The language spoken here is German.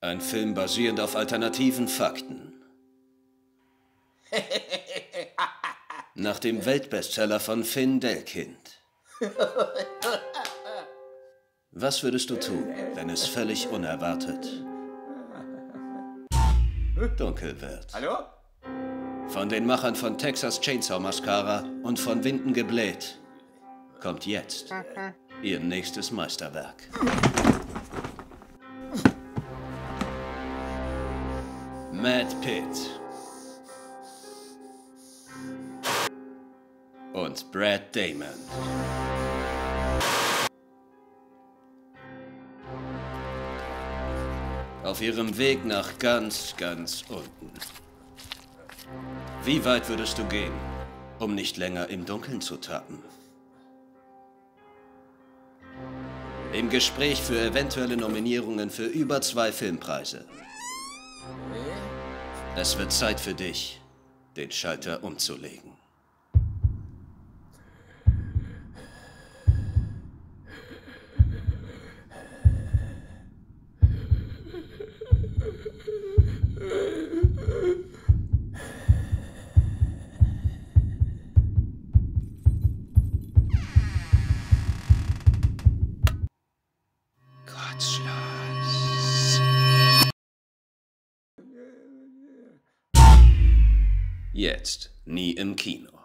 Ein Film basierend auf alternativen Fakten. Nach dem Weltbestseller von Finn Delkind. Was würdest du tun, wenn es völlig unerwartet dunkel wird? Hallo? Von den Machern von Texas Chainsaw Mascara und von Winden gebläht kommt jetzt ihr nächstes Meisterwerk. Mad Pitt und Brad Damon. Auf ihrem Weg nach ganz, ganz unten. Wie weit würdest du gehen, um nicht länger im Dunkeln zu tappen? Im Gespräch für eventuelle Nominierungen für über zwei Filmpreise. Es wird Zeit für dich, den Schalter umzulegen. Jetzt nie im Kino.